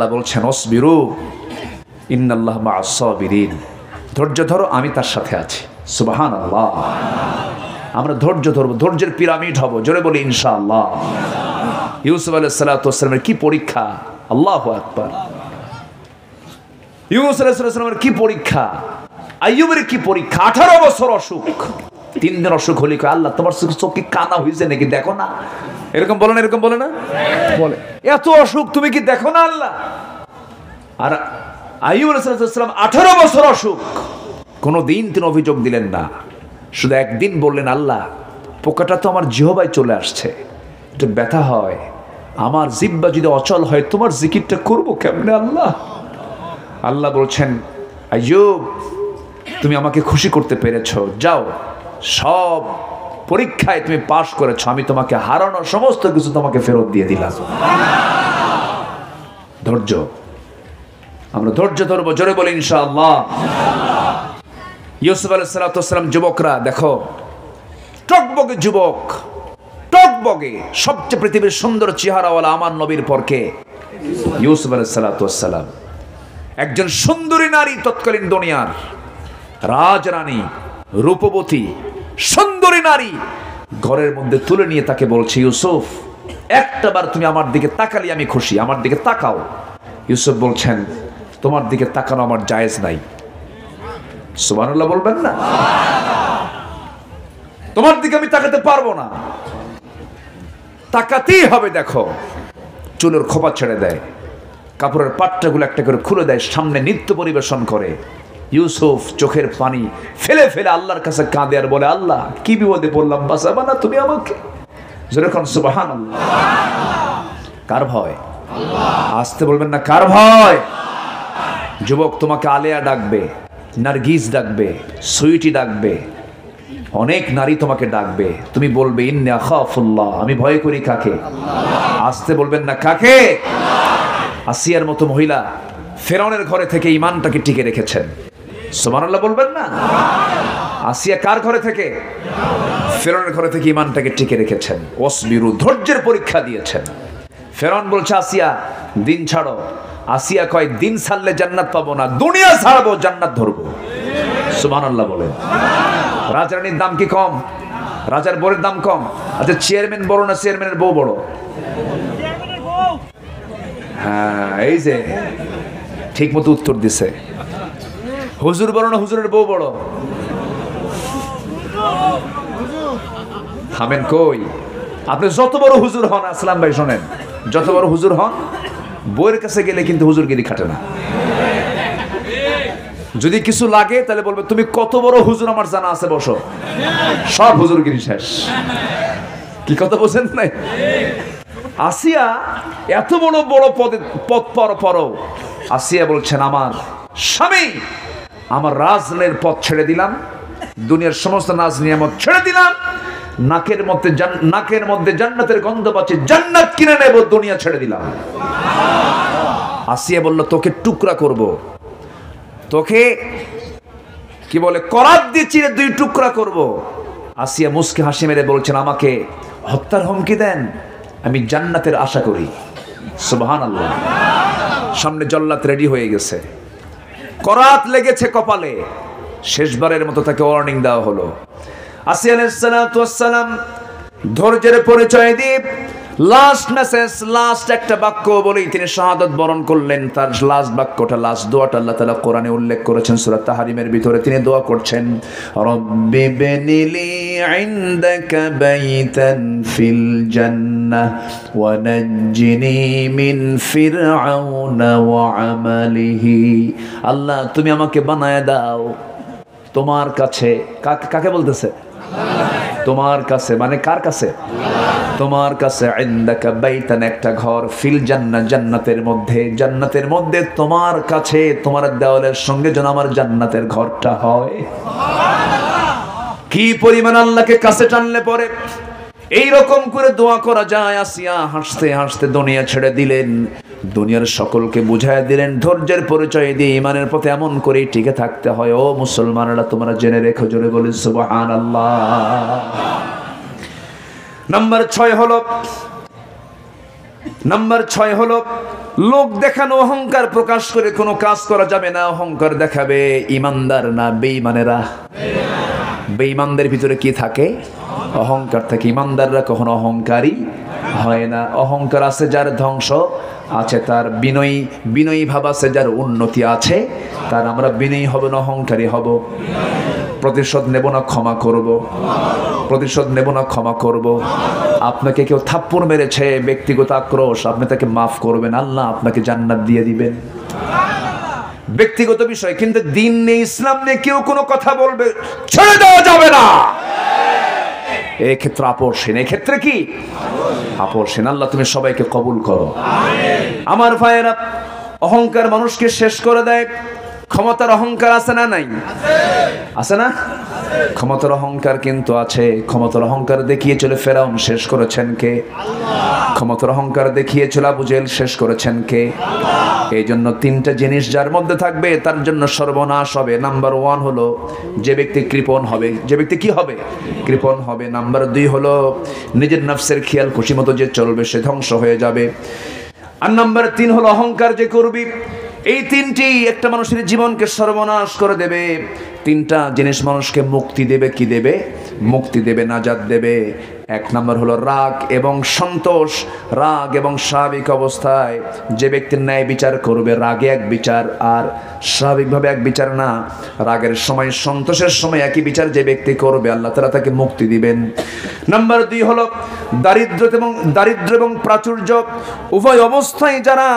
আল্লাহ বলছেন, অসবিরু, ইন্নাল্লাহ মা সবিরিন। ধৈর্য ধরো, আমি তার সাথে আছি। সুবাহান আল্লাহ আমরা ধৈর্য ধরবো, ধৈর্যের পিরামিড হব, জোরে বলি ইনশাআল্লাহ। ইউসুফ আলাহ সাল্লামের কি পরীক্ষা? আল্লাহ আকবার। ইউনুস আলাইসালামের কি পরীক্ষা? আইয়ুবের কি পরীক্ষা? আঠারো বছর অসুখ। তিন দিন অসুখ হলি আল্লাহ, তোমার চোখ কানা হয়েছে নাকি? দেখো না। এরকম বলে না এরকম বলে না? বলে। এত অসুখ তুমি কি দেখো না আল্লাহ? আর আলাইসালাম আঠারো বছর অসুখ। কোনো দিন তিনি অভিযোগ দিলেন না। শুধু একদিন বললেন আল্লাহ পোকাটা তো আমার জিহবায় চলে আসছে। এটা ব্যথা হয়। আমার জিব্বা যদি অচল হয় তোমার জিকিরটা করব কেমনে আল্লাহ? আল্লাহ বলছেন আইয়ুব তুমি আমাকে খুশি করতে পেরেছ। যাও সব পরীক্ষায় তুমি পাশ করেছ, আমি তোমাকে হারানোর সমস্ত কিছু তোমাকে ফেরত দিয়ে দিলাম। ধৈর্য। আমরা ধৈর্য ধরবো, জোরে বলি ইনশাআল্লাহ। ইউসুফ আলাহ সালাতাম যুবকরা, দেখো, টকবগে যুবক, টকবগে সবচেয়ে পৃথিবীর সুন্দর চেহারাওয়ালা আমার নবীর পরকে ইউসুফ আলাহ সালাতাম একজন সুন্দরী নারী তৎকালীন দুনিয়ার রাজরানী, রূপবতী সুন্দরী নারী। ঘরের মধ্যে তুলে নিয়ে তাকে বলছে, ইউসুফ একটাবার তুমি আমার দিকে তাকালি আমি খুশি, আমার দিকে তাকাও। ইউসুফ বলছেন, তোমার দিকে তাকানো আমার জায়েজ নাই। সুবহানাল্লাহ বলবেন না? তোমার দিকে আমি তাকাতে পারব না। তাকাতেই হবে, দেখো। চুলের খোপা ছেড়ে দেয়, কাপড়ের পাট্টাগুলো একটা করে খুলে দেয়, সামনে নৃত্য পরিবেশন করে। ইউসুফ চোখের পানি ফেলে ফেলে আল্লাহর কাছে কাঁদে আর বলে, আল্লাহ, কি বিপদে পড়লাম? বাঁচাবা না তুমি আমাকে। যেরকম সুবাহান কার ভয়? আসতে বলবেন না, কার ভয়? যুবক তোমাকে আলেয়া ডাকবে, নার্গিস ডাকবে, সুইটি ডাকবে, অনেক নারী তোমাকে ডাকবে। তুমি বলবে, ইন্না আমি ভয় করি কাকে? আসতে বলবেন না, কাকে? আসিয়ার মতো মহিলা ফেরাউনের ঘরে থেকে ইমানটাকে টিকে রেখেছেন। সুবহানাল্লাহ বলবেন না? আসিয়া কার ঘরে থেকে? ফেরাউনের ঘরে থেকে ইমানটাকে টিকে রেখেছেন। অসবিরু ধৈর্যের পরীক্ষা দিয়েছেন। ফেরাউন বলছে আসিয়া দিন ছাড়ো। আসিয়া কয় দিন ছাড়লে জান্নাত পাবো না দুনিয়া ছাড়বো জান্নাত ধরবো। সুবহানাল্লাহ বলেন। রাজরানীর দাম কি কম? রাজার বউয়ের দাম কম? আচ্ছা চেয়ারম্যান বড় না চেয়ারম্যানের বউ বড়? হ্যাঁ এই যে ঠিক মতো উত্তর দিছে। হুজুর বড় না হুজুরের বউ বড় থামেন কই? আপনি যত বড় হুজুর হন, আসলাম ভাই, শোনেন। যত বড় হুজুর হন বইয়ের কাছে গেলে কিন্তু হুজুরগিরি খাটে না। যদি কিছু লাগে, তাহলে বলবে, তুমি কত বড় হুজুর আমার জানা আছে, বসো। সব হুজুরগিরি শেষ। কি কথা বলছেন নাই আসিয়া, এত বড় বড় পদে পদ পর পরও আসিয়া বলছেন, আমার স্বামী আমার রাজনের পথ ছেড়ে দিলাম। দুনিয়ার সমস্ত নাজ নিয়ামত ছেড়ে দিলাম। নাকের মধ্যে নাকের মধ্যে জান্নাতের গন্ধ পাচ্ছে, জান্নাত কিনে নেব, দুনিয়া ছেড়ে দিলাম। আসিয়া বলল, তোকে টুকরা করব। তোকে? কি বলে, করাত দিয়ে চিরে দুই টুকরা করব। আসিয়া মুসকে হাসি মেরে বলছেন, আমাকে হত্যার হুমকি দেন, আমি জান্নাতের আশা করি। সুবহান আল্লাহ সামনে জল্লাত রেডি হয়ে গেছে। করাত লেগেছে কপালে। শেষবারের মতো তাকে ওয়ার্নিং দেওয়া হলো। আসিয়ান ধৈর্যের পরিচয় দিয়ে লাস্ট মেসেজ লাস্ট একটা বাক্য বলেই তিনি শাহাদত বরণ করলেন। তার লাস্ট বাক্যটা লাস্ট দোয়াটা আল্লাহ তালা কোরআনে উল্লেখ করেছেন, সূরা তাহরিমের ভিতরে তিনি দোয়া করছেন। রব্বি বিনিলি ফিল জান্নাহ ওয়া নাজ্জিনি মিন ফিরআউনা ওয়া আমালিহি। আল্লাহ, তুমি আমাকে বানায় দাও। তোমার কাছে কাকে কাকে বলতেছে? তোমার কাছে মানে কার কাছে? তোমার কাছে একটা ঘর, ফিল জান্নাত জান্নাতের মধ্যে। জান্নাতের মধ্যে তোমার কাছে, তোমার দেওয়ালের সঙ্গে যেন আমার জান্নাতের ঘরটা হয়। কি পরিমাণ আল্লাহকে কাছে টানলে পরে? এই রকম করে দোয়া করা যায়, আসিয়া হাসতে হাসতে দুনিয়া ছেড়ে দিলেন। দুনিয়ার সকলকে বুঝায় দিলেন, ধৈর্যের পরিচয় দিয়ে ইমানের পথে এমন করেই টিকে থাকতে হয়। ও মুসলমানেরা, তোমরা জেনে রেখো, জোরে বলে সুবহান আল্লাহ নাম্বার ছয় হলো, নাম্বার ছয় হলো, লোক দেখানো, অহংকার প্রকাশ করে কোনো কাজ করা যাবে না, অহংকার দেখাবে। ইমানদার না বেঈমানেরা? বেঈমানদের ভিতরে কি থাকে? অহংকার থেকে ইমানদাররা কখনো অহংকারী হয় না। অহংকার আছে যার ধ্বংস, আছে তার বিনয়ী বিনয়ী ভাব আছে যার উন্নতি আছে। তার আমরা বিনয়ী হব না অহংকারী হব। প্রতিশোধ নেব না, ক্ষমা করব। প্রতিশোধ নেব না, ক্ষমা করব। আপনাকে কেউ থাপ্পড় মেরেছে, ব্যক্তিগত আক্রোশ, আপনি তাকে মাফ করবেন। আল্লাহ আপনাকে জান্নাত দিয়ে দিবেন। ব্যক্তিগত বিষয়, কিন্তু দিন নেই, ইসলাম নিয়ে কেউ কোনো কথা বলবে, ছেড়ে দেওয়া যাবে না। এই আপর্ষণ এক্ষেত্রে কি? আপর্ষণ আল্লাহ, তুমি সবাইকে কবুল করো। আমার ভাইয়েরা, অহংকার মানুষকে শেষ করে দেয়। ক্ষমতার অহংকার আছে না নাই? আছে না? ক্ষমতার অহংকার কিন্তু আছে। ক্ষমতার অহংকার দেখিয়ে চলে ফেরাউন শেষ করেছেন কে? ক্ষমতার অহংকার দেখিয়ে চলে আবু জেল শেষ করেছেন কে? এই জন্য তিনটা জিনিস যার মধ্যে থাকবে, তার জন্য সর্বনাশ হবে। নাম্বার ওয়ান হলো যে ব্যক্তি কৃপণ হবে। যে ব্যক্তি কি হবে? কৃপণ হবে। নাম্বার দুই হলো নিজের নফসের খেয়াল খুশি মতো যে চলবে, সে ধ্বংস হয়ে যাবে। আর নাম্বার তিন হলো অহংকার যে করবি, এই তিনটি একটা মানুষের জীবনকে সর্বনাশ করে দেবে। তিনটা জিনিস মানুষকে মুক্তি দেবে কি দেবে? মুক্তি দেবে নাজাদ দেবে এক নম্বর হলো রাগ এবং সন্তোষ। রাগ এবং স্বাভাবিক অবস্থায় যে ব্যক্তির ন্যায় বিচার করবে, রাগে এক বিচার, আর স্বাভাবিকভাবে এক বিচার না। রাগের সময়, সন্তোষের সময় একই বিচার যে ব্যক্তি করবে, আল্লাহ তারা তাকে মুক্তি দিবেন। নাম্বার দুই হলো দারিদ্র এবং দারিদ্র এবং প্রাচুর্য। উভয় অবস্থায় যারা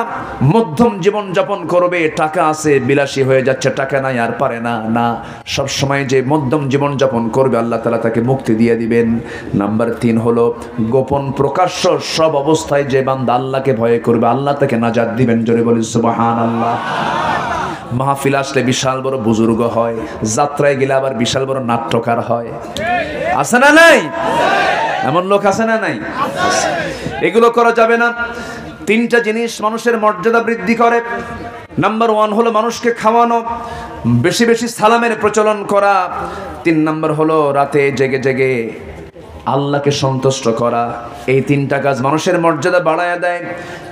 মধ্যম জীবন যাপন করবে, টাকা আছে, বিলাসী হয়ে যাচ্ছে, টাকা নাই, আর পারে না না। সব সময় যে মধ্যম জীবন যাপন করবে, আল্লাহ তালা তাকে মুক্তি দিয়ে দিবেন। নাম্বার তিন হলো গোপন প্রকাশ্য সব অবস্থায় যে বান্দা আল্লাহকে ভয় করবে, আল্লাহ তাকে নাজাদ দিবেন। জোরে বলি সুবাহান আল্লাহ মাহফিল আসলে বিশাল বড় বুজুর্গ হয়, যাত্রায় গেলে আবার বিশাল বড় নাট্যকার হয়। আছে না নাই? এমন লোক আছে না নাই? এগুলো করা যাবে না। তিনটা জিনিস মানুষের মর্যাদা বৃদ্ধি করে। নাম্বার ওয়ান হলো মানুষকে খাওয়ানো, বেশি বেশি সালামের প্রচলন করা। তিন নাম্বার হলো রাতে জেগে জেগে আল্লাহকে সন্তুষ্ট করা। এই তিনটা কাজ মানুষের মর্যাদা বাড়ায় দেয়।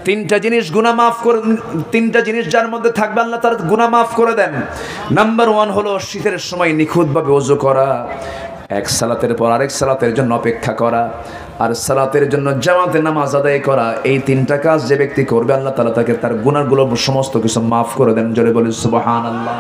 তিনটা জিনিস গুণা মাফ করে তিনটা জিনিস যার মধ্যে থাকবে আল্লাহ তার গুণা মাফ করে দেন। নাম্বার ওয়ান হলো শীতের সময় নিখুঁতভাবে ওজু করা। এক সালাতের পর আরেক সালাতের জন্য অপেক্ষা করা। আর সালাতের জন্য জামাতে নামাজ আদায় করা। এই তিনটা কাজ যে ব্যক্তি করবে, আল্লাহ তালা তাকে তার গুণাগুলো সমস্ত কিছু মাফ করে দেন। জোরে বলে সুবাহান আল্লাহ